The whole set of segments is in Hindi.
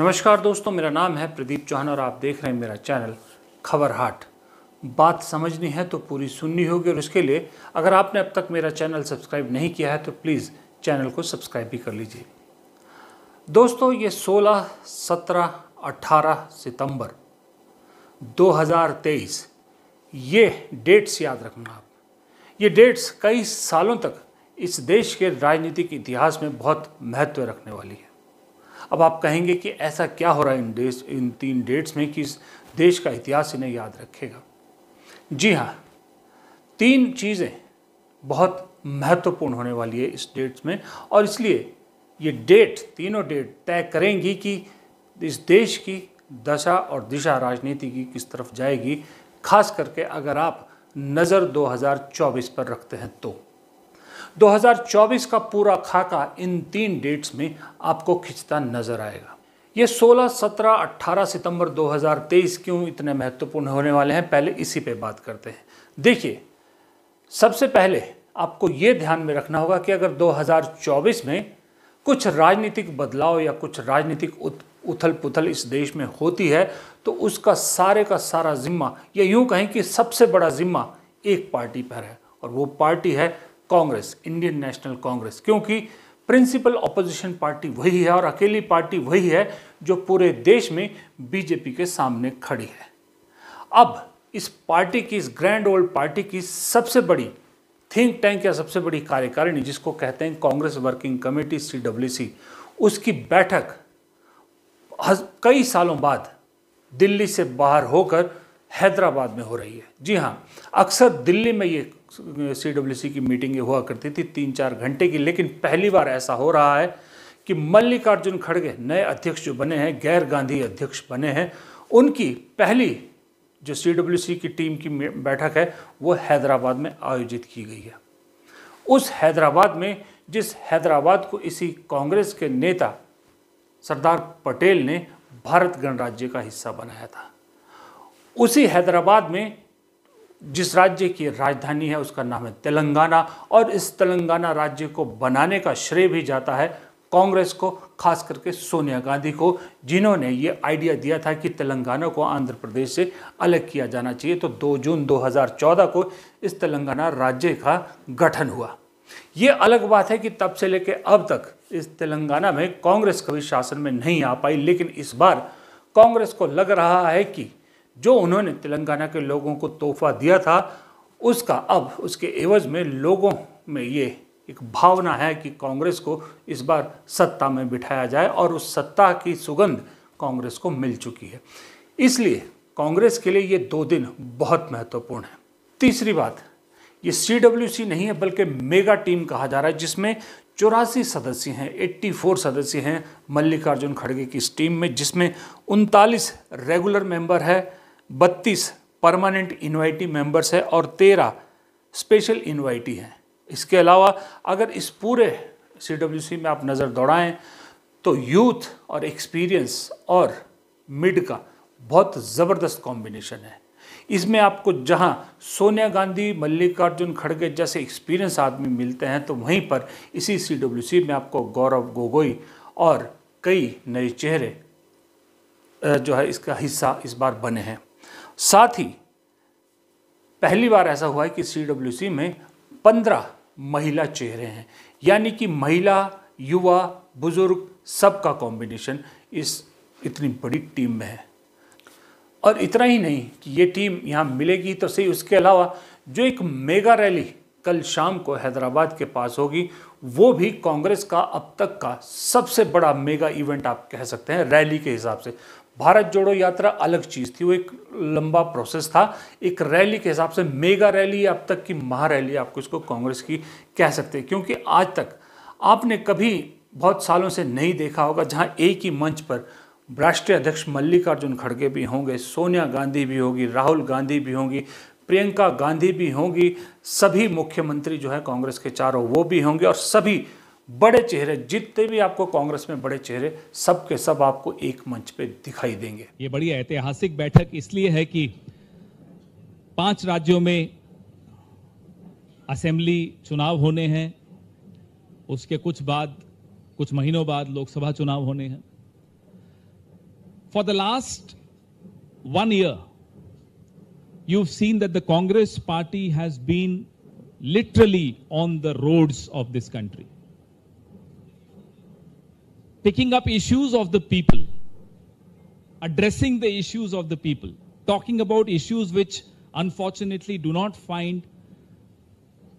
नमस्कार दोस्तों मेरा नाम है प्रदीप चौहान और आप देख रहे हैं मेरा चैनल खबर हाट। बात समझनी है तो पूरी सुननी होगी और उसके लिए अगर आपने अब तक मेरा चैनल सब्सक्राइब नहीं किया है तो प्लीज़ चैनल को सब्सक्राइब भी कर लीजिए। दोस्तों ये 16, 17, 18 सितंबर 2023 ये डेट्स याद रखना आप। ये डेट्स कई सालों तक इस देश के राजनीतिक इतिहास में बहुत महत्व रखने वाली है। अब आप कहेंगे कि ऐसा क्या हो रहा है इन डेट्स इन तीन डेट्स में कि इस देश का इतिहास इन्हें याद रखेगा? जी हाँ तीन चीज़ें बहुत महत्वपूर्ण होने वाली है इस डेट्स में, और इसलिए ये डेट, तीनों डेट तय करेंगी कि इस देश की दशा और दिशा राजनीति की किस तरफ़ जाएगी। खास करके अगर आप नज़र 2024 पर रखते हैं तो। 2024 का पूरा खाका इन तीन डेट्स में आपको खिंचता नज़र आएगा। ये 16, 17, 18 सितंबर 2023 क्यों इतने महत्वपूर्ण होने वाले हैं पहले इसी पे बात करते हैं। देखिए सबसे पहले आपको ये ध्यान में रखना होगा कि अगर 2024 में कुछ राजनीतिक बदलाव या कुछ राजनीतिक उथल पुथल इस देश में होती है तो उसका सारे का सारा जिम्मा या यूँ कहें कि सबसे बड़ा जिम्मा एक पार्टी पर है और वो पार्टी है कांग्रेस, इंडियन नेशनल कांग्रेस, क्योंकि प्रिंसिपल ऑपोजिशन पार्टी वही है और अकेली पार्टी वही है जो पूरे देश में बीजेपी के सामने खड़ी है। अब इस पार्टी की, इस ग्रैंड ओल्ड पार्टी की सबसे बड़ी थिंक टैंक या सबसे बड़ी कार्यकारिणी, जिसको कहते हैं कांग्रेस वर्किंग कमेटी सी उसकी बैठक कई सालों बाद दिल्ली से बाहर होकर हैदराबाद में हो रही है। जी हाँ अक्सर दिल्ली में ये सी की मीटिंगें हुआ करती थी तीन चार घंटे की, लेकिन पहली बार ऐसा हो रहा है कि मल्लिकार्जुन खड़गे नए अध्यक्ष जो बने हैं, गैर गांधी अध्यक्ष बने हैं, उनकी पहली जो सी डब्ल्यू सी की टीम की बैठक है, वो हैदराबाद में आयोजित की गई है। उस हैदराबाद में, जिस हैदराबाद को इसी कांग्रेस के नेता सरदार पटेल ने भारत गणराज्य का हिस्सा बनाया था, उसी हैदराबाद में जिस राज्य की राजधानी है उसका नाम है तेलंगाना और इस तेलंगाना राज्य को बनाने का श्रेय भी जाता है कांग्रेस को, खास करके सोनिया गांधी को, जिन्होंने ये आइडिया दिया था कि तेलंगाना को आंध्र प्रदेश से अलग किया जाना चाहिए। तो 2 जून 2014 को इस तेलंगाना राज्य का गठन हुआ। ये अलग बात है कि तब से लेकर अब तक इस तेलंगाना में कांग्रेस कभी शासन में नहीं आ पाई, लेकिन इस बार कांग्रेस को लग रहा है कि जो उन्होंने तेलंगाना के लोगों को तोहफा दिया था, उसका अब उसके एवज में लोगों में ये एक भावना है कि कांग्रेस को इस बार सत्ता में बिठाया जाए और उस सत्ता की सुगंध कांग्रेस को मिल चुकी है। इसलिए कांग्रेस के लिए ये दो दिन बहुत महत्वपूर्ण है। तीसरी बात, ये CWC नहीं है, बल्कि मेगा टीम कहा जा रहा है, जिसमें चौरासी सदस्य हैं 84 सदस्य हैं मल्लिकार्जुन खड़गे की इस टीम में, जिसमें उनतालीस रेगुलर मेंबर है बत्तीस परमानेंट इन्वाइटी मेंबर्स है और तेरह स्पेशल इन्वाइटी हैं। इसके अलावा अगर इस पूरे सीडब्ल्यूसी में आप नज़र दौड़ाएँ तो यूथ और एक्सपीरियंस और मिड का बहुत ज़बरदस्त कॉम्बिनेशन है। इसमें आपको जहाँ सोनिया गांधी, मल्लिकार्जुन खड़गे जैसे एक्सपीरियंस आदमी मिलते हैं तो वहीं पर इसी सीडब्ल्यूसी में आपको गौरव गोगोई और कई नए चेहरे जो है इसका हिस्सा इस बार बने हैं। साथ ही पहली बार ऐसा हुआ है कि सी डब्ल्यू सी में पंद्रह महिला चेहरे हैं। यानी कि महिला, युवा, बुज़ुर्ग सबका कॉम्बिनेशन इस इतनी बड़ी टीम में है। और इतना ही नहीं कि ये टीम यहाँ मिलेगी तो सही, उसके अलावा जो एक मेगा रैली कल शाम को हैदराबाद के पास होगी, वो भी कांग्रेस का अब तक का सबसे बड़ा मेगा इवेंट आप कह सकते हैं रैली के हिसाब से। भारत जोड़ो यात्रा अलग चीज़ थी, वो एक लंबा प्रोसेस था। एक रैली के हिसाब से मेगा रैली अब तक की महारैली आपको इसको कांग्रेस की कह सकते हैं। क्योंकि आज तक आपने कभी बहुत सालों से नहीं देखा होगा, जहाँ एक ही मंच पर राष्ट्रीय अध्यक्ष मल्लिकार्जुन खड़गे भी होंगे, सोनिया गांधी भी होगी, राहुल गांधी भी होंगी, प्रियंका गांधी भी होंगी, सभी मुख्यमंत्री जो है कांग्रेस के चारों वो भी होंगे और सभी बड़े चेहरे जितने भी आपको कांग्रेस में बड़े चेहरे सब के सब आपको एक मंच पे दिखाई देंगे। ये बड़ी ऐतिहासिक बैठक इसलिए है कि पाँच राज्यों में असेंबली चुनाव होने हैं उसके कुछ बाद कुछ महीनों बाद लोकसभा चुनाव होने हैं। For the last one year you've seen that the Congress party has been literally on the roads of this country, picking up issues of the people, addressing the issues of the people, talking about issues which unfortunately do not find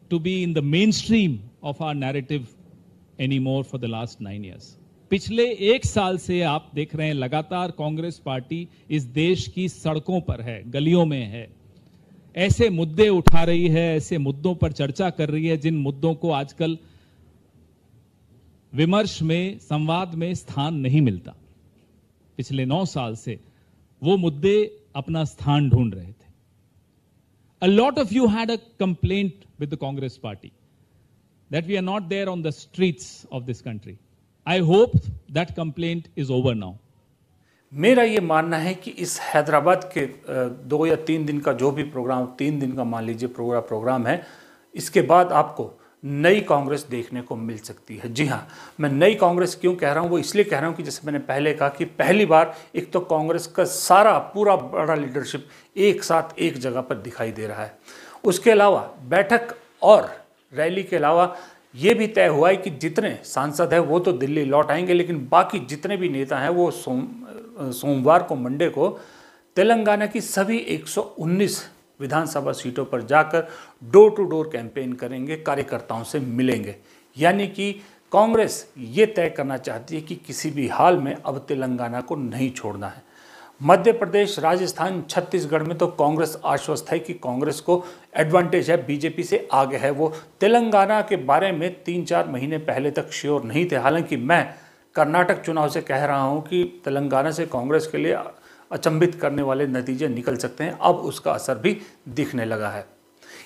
to be in the mainstream of our narrative anymore for the last nine years. पिछले एक साल से आप देख रहे हैं लगातार कांग्रेस पार्टी इस देश की सड़कों पर है गलियों में है ऐसे मुद्दे उठा रही है ऐसे मुद्दों पर चर्चा कर रही है जिन मुद्दों को आजकल विमर्श में, संवाद में स्थान नहीं मिलता। पिछले नौ साल से वो मुद्दे अपना स्थान ढूंढ रहे थे। A lot of you had a complaint with the Congress party that we are not there on the streets of this country I hope that complaint is over now मेरा ये मानना है कि इस हैदराबाद के दो या तीन दिन का जो भी प्रोग्राम, तीन दिन का मान लीजिए प्रोग्राम है, इसके बाद आपको नई कांग्रेस देखने को मिल सकती है। जी हाँ मैं नई कांग्रेस क्यों कह रहा हूँ? वो इसलिए कह रहा हूँ कि जैसे मैंने पहले कहा कि पहली बार एक तो कांग्रेस का सारा पूरा बड़ा लीडरशिप एक साथ एक जगह पर दिखाई दे रहा है। उसके अलावा बैठक और रैली के अलावा ये भी तय हुआ है कि जितने सांसद हैं वो तो दिल्ली लौट आएँगे, लेकिन बाकी जितने भी नेता हैं वो सोम, सोमवार को मंडे को तेलंगाना की सभी 119 विधानसभा सीटों पर जाकर डोर टू डोर कैंपेन करेंगे, कार्यकर्ताओं से मिलेंगे। यानी कि कांग्रेस ये तय करना चाहती है कि किसी भी हाल में अब तेलंगाना को नहीं छोड़ना है। मध्य प्रदेश, राजस्थान, छत्तीसगढ़ में तो कांग्रेस आश्वस्त है कि कांग्रेस को एडवांटेज है बीजेपी से आगे है वो। तेलंगाना के बारे में तीन चार महीने पहले तक श्योर नहीं थे। हालाँकि मैं कर्नाटक चुनाव से कह रहा हूँ कि तेलंगाना से कांग्रेस के लिए अचंभित करने वाले नतीजे निकल सकते हैं। अब उसका असर भी दिखने लगा है।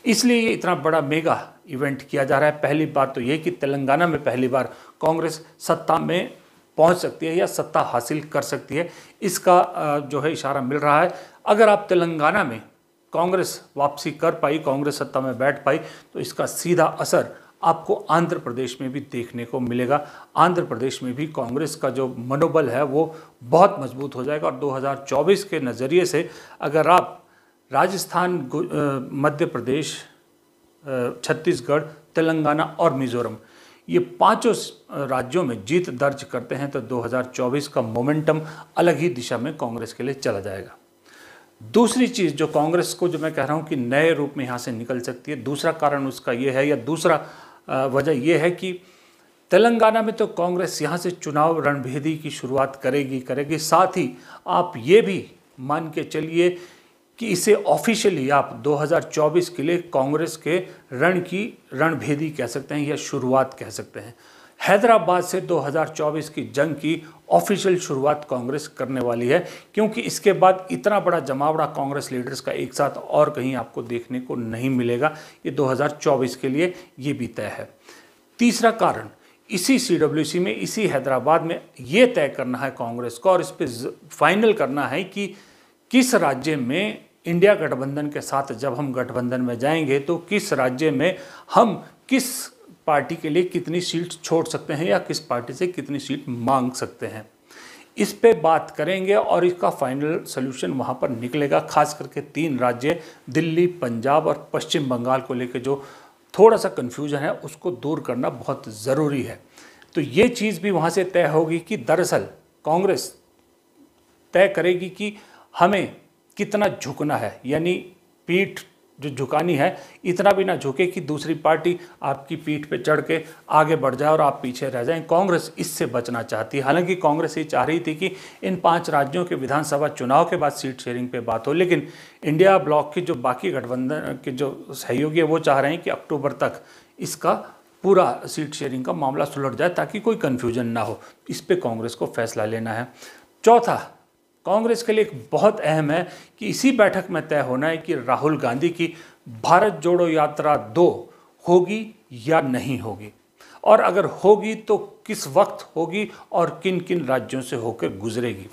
इसलिए ये इतना बड़ा मेगा इवेंट किया जा रहा है। पहली बात तो ये कि तेलंगाना में पहली बार कांग्रेस सत्ता में पहुँच सकती है या सत्ता हासिल कर सकती है। इसका जो है इशारा मिल रहा है। अगर आप तेलंगाना में कांग्रेस वापसी कर पाई, कांग्रेस सत्ता में बैठ पाई तो इसका सीधा असर आपको आंध्र प्रदेश में भी देखने को मिलेगा। आंध्र प्रदेश में भी कांग्रेस का जो मनोबल है, वो बहुत मज़बूत हो जाएगा और 2024 के नज़रिए से अगर आप राजस्थान मध्य प्रदेश छत्तीसगढ़, तेलंगाना और मिज़ोरम, ये पाँचों राज्यों में जीत दर्ज करते हैं तो 2024 का मोमेंटम अलग ही दिशा में कांग्रेस के लिए चला जाएगा। दूसरी चीज़ जो कांग्रेस को जो मैं कह रहा हूँ कि नए रूप में यहाँ से निकल सकती है, दूसरा कारण उसका ये है या दूसरा वजह यह है कि तेलंगाना में तो कांग्रेस यहाँ से चुनाव रणभेदी की शुरुआत करेगी करेगी। साथ ही आप ये भी मान के चलिए कि इसे ऑफिशियली आप 2024 के लिए कांग्रेस के रण की रणभेदी कह सकते हैं या शुरुआत कह सकते हैं। हैदराबाद से 2024 की जंग की ऑफिशियल शुरुआत कांग्रेस करने वाली है, क्योंकि इसके बाद इतना बड़ा जमावड़ा कांग्रेस लीडर्स का एक साथ और कहीं आपको देखने को नहीं मिलेगा। ये 2024 के लिए ये भी तय है। तीसरा कारण, इसी सीडब्ल्यूसी में, इसी हैदराबाद में ये तय करना है कांग्रेस को और इस पर फाइनल करना है कि किस राज्य में इंडिया गठबंधन के साथ जब हम गठबंधन में जाएँगे तो किस राज्य में हम किस पार्टी के लिए कितनी सीट छोड़ सकते हैं या किस पार्टी से कितनी सीट मांग सकते हैं। इस पे बात करेंगे और इसका फाइनल सोल्यूशन वहाँ पर निकलेगा, खास करके तीन राज्य, दिल्ली, पंजाब और पश्चिम बंगाल को लेकर जो थोड़ा सा कन्फ्यूज़न है, उसको दूर करना बहुत ज़रूरी है। तो ये चीज़ भी वहाँ से तय होगी कि दरअसल कांग्रेस तय करेगी कि हमें कितना झुकना है, यानी पीठ जो झुकानी है, इतना भी ना झुके कि दूसरी पार्टी आपकी पीठ पे चढ़ के आगे बढ़ जाए और आप पीछे रह जाएँ। कांग्रेस इससे बचना चाहती है। हालाँकि कांग्रेस ये चाह रही थी कि इन पाँच राज्यों के विधानसभा चुनाव के बाद सीट शेयरिंग पे बात हो, लेकिन इंडिया ब्लॉक के जो बाकी गठबंधन के जो सहयोगी है, वो चाह रहे हैं कि अक्टूबर तक इसका पूरा सीट शेयरिंग का मामला सुलझ जाए ताकि कोई कन्फ्यूज़न ना हो। इस पर कांग्रेस को फैसला लेना है। चौथा कांग्रेस के लिए एक बहुत अहम है कि इसी बैठक में तय होना है कि राहुल गांधी की भारत जोड़ो यात्रा दो होगी या नहीं होगी। और अगर होगी तो किस वक्त होगी और किन किन राज्यों से होकर गुजरेगी?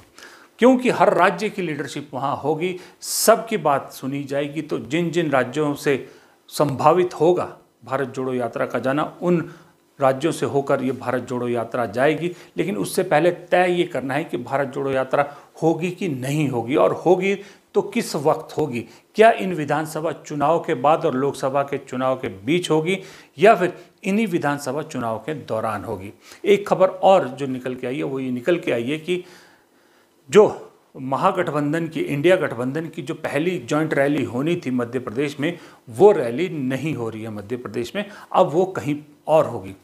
क्योंकि हर राज्य की लीडरशिप वहाँ होगी, सबकी बात सुनी जाएगी तो जिन जिन राज्यों से संभावित होगा भारत जोड़ो यात्रा का जाना, उन राज्यों से होकर ये भारत जोड़ो यात्रा जाएगी। लेकिन उससे पहले तय ये करना है कि भारत जोड़ो यात्रा होगी कि नहीं होगी? और होगी तो किस वक्त होगी? क्या इन विधानसभा चुनाव के बाद और लोकसभा के चुनाव के बीच होगी या फिर इन्हीं विधानसभा चुनाव के दौरान होगी? एक खबर और जो निकल के आई है, वो ये निकल के आई है कि जो महागठबंधन की, इंडिया गठबंधन की जो पहली जॉइंट रैली होनी थी मध्य प्रदेश में, वो रैली नहीं हो रही है मध्य प्रदेश में। अब वो कहीं और होगी।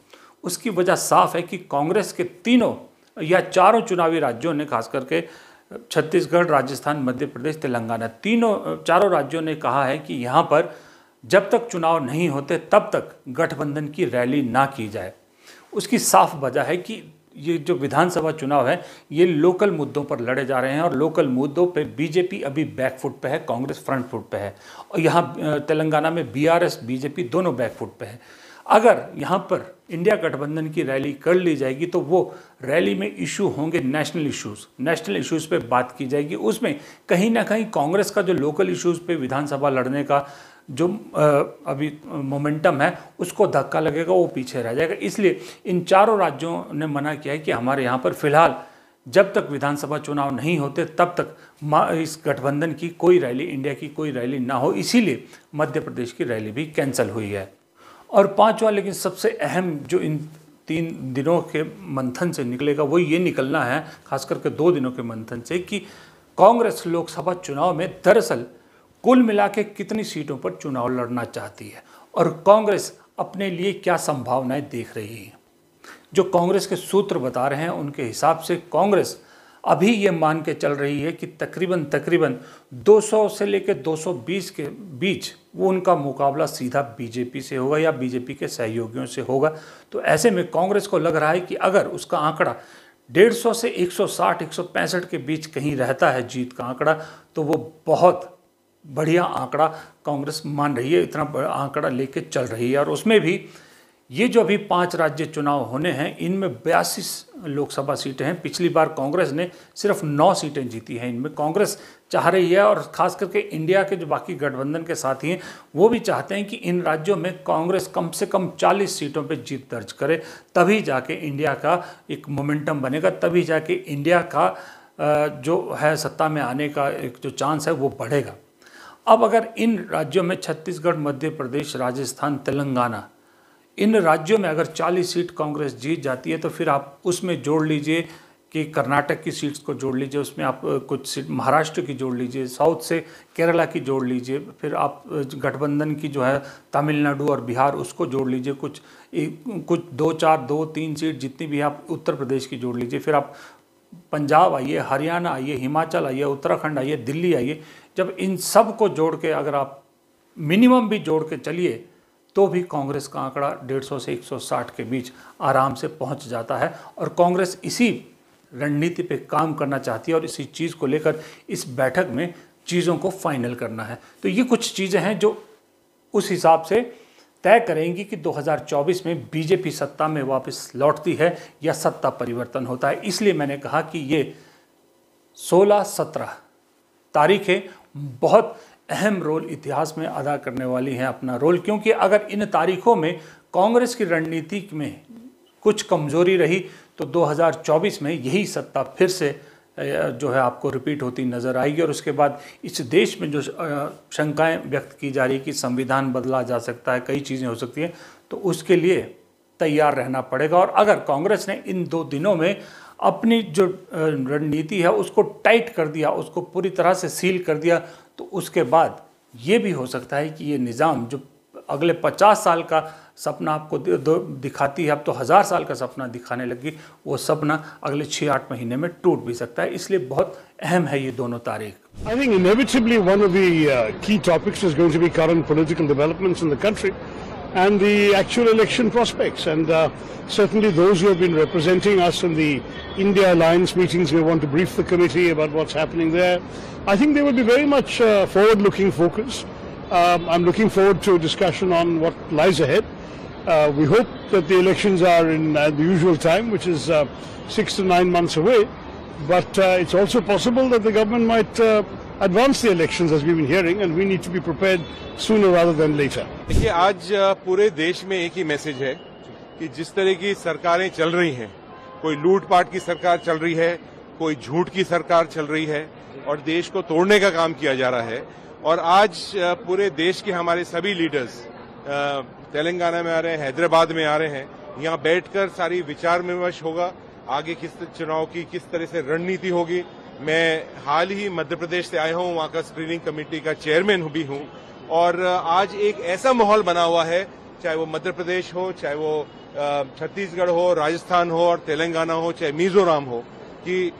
उसकी वजह साफ़ है कि कांग्रेस के तीनों या चारों चुनावी राज्यों ने खास करके छत्तीसगढ़, राजस्थान, मध्य प्रदेश, तेलंगाना, तीनों, चारों राज्यों ने कहा है कि यहाँ पर जब तक चुनाव नहीं होते, तब तक गठबंधन की रैली ना की जाए। उसकी साफ़ वजह है कि ये जो विधानसभा चुनाव है, ये लोकल मुद्दों पर लड़े जा रहे हैं और लोकल मुद्दों पे बीजेपी अभी बैक फुट पे है, कांग्रेस फ्रंट फुट पे है और यहाँ तेलंगाना में बीआरएस, बीजेपी दोनों बैक फुट पे है। अगर यहाँ पर इंडिया गठबंधन की रैली कर ली जाएगी तो वो रैली में इशू होंगे नेशनल इश्यूज़। नेशनल इश्यूज़ पे बात की जाएगी। उसमें कहीं ना कहीं कांग्रेस का जो लोकल इश्यूज़ पे विधानसभा लड़ने का जो अभी मोमेंटम है, उसको धक्का लगेगा, वो पीछे रह जाएगा। इसलिए इन चारों राज्यों ने मना किया है कि हमारे यहाँ पर फ़िलहाल जब तक विधानसभा चुनाव नहीं होते, तब तक इस गठबंधन की कोई रैली, इंडिया की कोई रैली ना हो। इसीलिए मध्य प्रदेश की रैली भी कैंसिल हुई है। और पांचवा लेकिन सबसे अहम जो इन तीन दिनों के मंथन से निकलेगा, वो ये निकलना है खास करके दो दिनों के मंथन से, कि कांग्रेस लोकसभा चुनाव में दरअसल कुल मिला के कितनी सीटों पर चुनाव लड़ना चाहती है और कांग्रेस अपने लिए क्या संभावनाएँ देख रही है। जो कांग्रेस के सूत्र बता रहे हैं, उनके हिसाब से कांग्रेस अभी ये मान के चल रही है कि तकरीबन तकरीबन 200 से लेकर 220 के बीच वो उनका मुकाबला सीधा बीजेपी से होगा या बीजेपी के सहयोगियों से होगा। तो ऐसे में कांग्रेस को लग रहा है कि अगर उसका आंकड़ा 150 से 160 165 के बीच कहीं रहता है जीत का आंकड़ा तो वो बहुत बढ़िया आंकड़ा कांग्रेस मान रही है, इतना आंकड़ा लेके चल रही है। और उसमें भी ये जो अभी पाँच राज्य चुनाव होने हैं, इनमें बयासी लोकसभा सीटें हैं। पिछली बार कांग्रेस ने सिर्फ़ नौ सीटें जीती हैं इनमें। कांग्रेस चाह रही है और ख़ास करके इंडिया के जो बाकी गठबंधन के साथी हैं, वो भी चाहते हैं कि इन राज्यों में कांग्रेस कम से कम 40 सीटों पर जीत दर्ज करे। तभी जाके इंडिया का एक मोमेंटम बनेगा। तभी जाके इंडिया का जो है सत्ता में आने का एक जो चांस है, वो बढ़ेगा। अब अगर इन राज्यों में छत्तीसगढ़, मध्य प्रदेश, राजस्थान, तेलंगाना इन राज्यों में अगर 40 सीट कांग्रेस जीत जाती है तो फिर आप उसमें जोड़ लीजिए कि कर्नाटक की सीट्स को जोड़ लीजिए, उसमें आप कुछ सीट, महाराष्ट्र की जोड़ लीजिए, साउथ से केरला की जोड़ लीजिए, फिर आप गठबंधन की जो है, तमिलनाडु और बिहार, उसको जोड़ लीजिए, कुछ कुछ दो चार, दो तीन सीट जितनी भी आप उत्तर प्रदेश की जोड़ लीजिए, फिर आप पंजाब आइए, हरियाणा आइए, हिमाचल आइए, उत्तराखंड आइए, दिल्ली आइए, जब इन सबको जोड़ के अगर आप मिनिमम भी जोड़ के चलिए तो भी कांग्रेस का आंकड़ा 150 से 160 के बीच आराम से पहुँच जाता है और कांग्रेस इसी रणनीति पे काम करना चाहती है और इसी चीज़ को लेकर इस बैठक में चीज़ों को फाइनल करना है। तो ये कुछ चीज़ें हैं जो उस हिसाब से तय करेंगी कि 2024 में बीजेपी सत्ता में वापस लौटती है या सत्ता परिवर्तन होता है। इसलिए मैंने कहा कि ये 16 सत्रह तारीखें बहुत अहम रोल इतिहास में अदा करने वाली हैं अपना रोल, क्योंकि अगर इन तारीखों में कांग्रेस की रणनीति में कुछ कमज़ोरी रही तो 2024 में यही सत्ता फिर से जो है आपको रिपीट होती नज़र आएगी, और उसके बाद इस देश में जो शंकाएँ व्यक्त की जा रही कि संविधान बदला जा सकता है, कई चीज़ें हो सकती हैं तो उसके लिए तैयार रहना पड़ेगा। और अगर कांग्रेस ने इन दो दिनों में अपनी जो रणनीति है, उसको टाइट कर दिया, उसको पूरी तरह से सील कर दिया तो उसके बाद ये भी हो सकता है कि ये निज़ाम जो अगले पचास साल का सपना आपको दिखाती है अब तो हज़ार साल का सपना दिखाने लगी वो सपना अगले छः आठ महीने में टूट भी सकता है इसलिए बहुत अहम है ये दोनों तारीख I think inevitably one of the uh, key topics is going to be current political developments in the country. And the actual election prospects. And uh, certainly those who have been representing us in the India Alliance meetings may want to brief the committee about what's happening there. I think they will be very much uh, forward-looking focus. Um, I'm looking forward to a discussion on what lies ahead. Uh, we hope that the elections are in uh, the usual time, which is uh, six to nine months away. But uh, it's also possible that the government might advance the elections as we've been hearing, and we need to be prepared sooner rather than later. देखिए, आज पूरे देश में एक ही मैसेज है कि जिस तरह की सरकारें चल रही हैं, कोई लूटपाट की सरकार चल रही है, कोई झूठ की सरकार चल रही है, और देश को तोड़ने का काम किया जा रहा है और आज पूरे देश के हमारे सभी लीडर्स तेलंगाना में आ रहे हैं, हैदराबाद में आ रहे हैं, यहाँ बैठकर सारी विचार विमर्श होगा, आगे किस चुनाव की किस तरह से रणनीति होगी मैं हाल ही मध्य प्रदेश से आया हूँ, वहाँ का स्क्रीनिंग कमेटी का चेयरमैन भी हूँ। और आज एक ऐसा माहौल बना हुआ है, चाहे वो मध्य प्रदेश हो, चाहे वो छत्तीसगढ़ हो, राजस्थान हो और तेलंगाना हो, चाहे मिजोरम हो, कि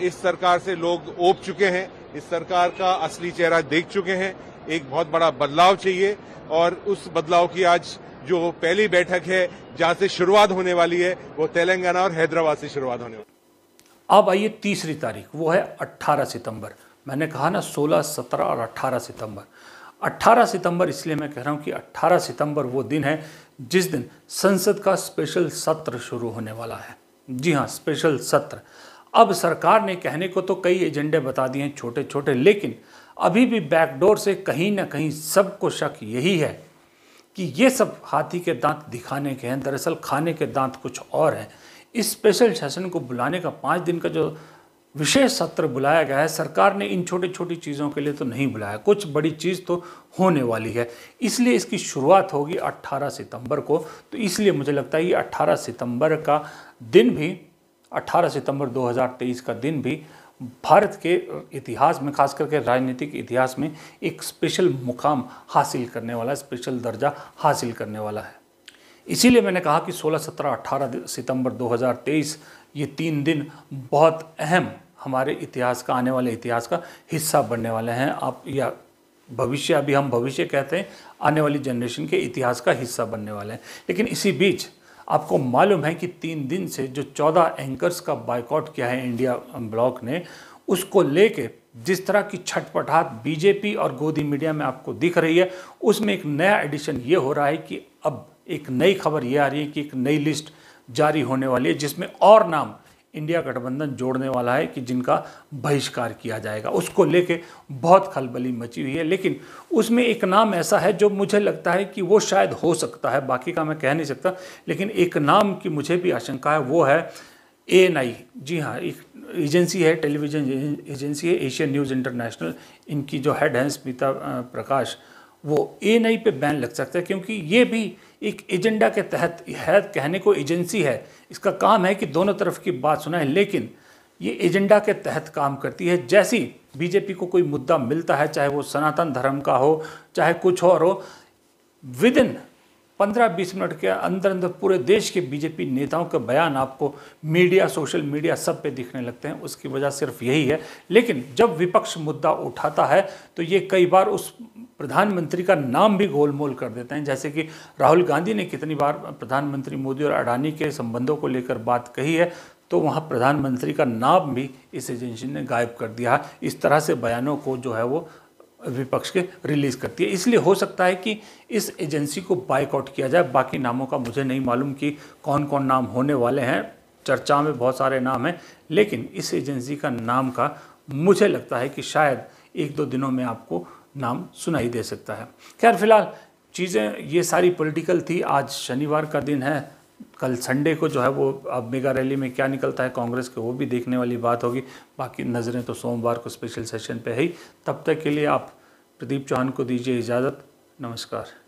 इस सरकार से लोग ओप चुके हैं, इस सरकार का असली चेहरा देख चुके हैं। एक बहुत बड़ा बदलाव चाहिए और उस बदलाव की आज जो पहली बैठक है, जहाँ से शुरुआत होने वाली है, वो तेलंगाना और हैदराबाद से शुरुआत होने वाली अब आइए तीसरी तारीख वो है 18 सितंबर। मैंने कहा ना 16, 17 और 18 सितंबर। 18 सितंबर इसलिए मैं कह रहा हूँ कि 18 सितंबर वो दिन है जिस दिन संसद का स्पेशल सत्र शुरू होने वाला है। जी हाँ स्पेशल सत्र। अब सरकार ने कहने को तो कई एजेंडे बता दिए हैं छोटे छोटे लेकिन अभी भी बैकडोर से कहीं ना कहीं सबको शक यही है कि ये सब हाथी के दांत दिखाने के हैं। दरअसल खाने के दांत कुछ और हैं। इस स्पेशल सेशन को बुलाने का पाँच दिन का जो विशेष सत्र बुलाया गया है, सरकार ने इन छोटी छोटी चीज़ों के लिए तो नहीं बुलाया, कुछ बड़ी चीज़ तो होने वाली है। इसलिए इसकी शुरुआत होगी 18 सितंबर को तो इसलिए मुझे लगता है ये 18 सितंबर का दिन भी 18 सितंबर 2023 का दिन भी भारत के इतिहास में खास करके राजनीतिक इतिहास में एक स्पेशल मुकाम हासिल करने वाला, स्पेशल दर्जा हासिल करने वाला है। इसीलिए मैंने कहा कि 16, 17, 18 सितंबर 2023 ये तीन दिन बहुत अहम हमारे इतिहास का आने वाले इतिहास का हिस्सा बनने वाले हैं। आप या भविष्य अभी हम भविष्य कहते हैं आने वाली जनरेशन के इतिहास का हिस्सा बनने वाले हैं। लेकिन इसी बीच आपको मालूम है कि तीन दिन से जो चौदह एंकर्स का बाइकआउट किया है इंडिया ब्लॉक ने उसको लेके जिस तरह की छटपटाहट बीजेपी और गोदी मीडिया में आपको दिख रही है उसमें एक नया एडिशन ये हो रहा है कि अब एक नई खबर ये आ रही है कि एक नई लिस्ट जारी होने वाली है, जिसमें और नाम इंडिया गठबंधन जोड़ने वाला है कि जिनका बहिष्कार किया जाएगा। उसको लेके बहुत खलबली मची हुई है, लेकिन उसमें एक नाम ऐसा है जो मुझे लगता है कि वो शायद हो सकता है, बाकी का मैं कह नहीं सकता, लेकिन एक नाम की मुझे भी आशंका है, वो है ए एन आई जी हाँ एक एजेंसी है, टेलीविज़न एजेंसी है, एशियन न्यूज़ इंटरनेशनल। इनकी जो हेड हैं स्मिता प्रकाश वो ए नई पर बैन लग सकता है, क्योंकि ये भी एक एजेंडा के तहत है, कहने को एजेंसी है। इसका काम है कि दोनों तरफ़ की बात सुनाए, लेकिन ये एजेंडा के तहत काम करती है। जैसी बीजेपी को कोई मुद्दा मिलता है, चाहे वो सनातन धर्म का हो, चाहे कुछ और हो विद इन पंद्रह बीस मिनट के अंदर अंदर पूरे देश के बीजेपी नेताओं के बयान आपको मीडिया, सोशल मीडिया सब पे दिखने लगते हैं। उसकी वजह सिर्फ़ यही है। लेकिन जब विपक्ष मुद्दा उठाता है तो ये कई बार उस प्रधानमंत्री का नाम भी गोलमोल कर देते हैं। जैसे कि राहुल गांधी ने कितनी बार प्रधानमंत्री मोदी और अडानी के संबंधों को लेकर बात कही है तो वहाँ प्रधानमंत्री का नाम भी इस एजेंसी ने गायब कर दिया इस तरह से बयानों को जो है वो विपक्ष के रिलीज़ करती है। इसलिए हो सकता है कि इस एजेंसी को बाइकआउट किया जाए। बाकी नामों का मुझे नहीं मालूम कि कौन कौन नाम होने वाले हैं। चर्चा में बहुत सारे नाम हैं, लेकिन इस एजेंसी का नाम का मुझे लगता है कि शायद एक दो दिनों में आपको नाम सुनाई दे सकता है। खैर, फ़िलहाल चीज़ें, ये सारी पॉलिटिकल थी। आज शनिवार का दिन है। कल संडे को जो है वो अब मेगा रैली में क्या निकलता है कांग्रेस के, वो भी देखने वाली बात होगी। बाकी नज़रें तो सोमवार को स्पेशल सेशन पे है ही। तब तक के लिए आप प्रदीप चौहान को दीजिए इजाज़त। नमस्कार।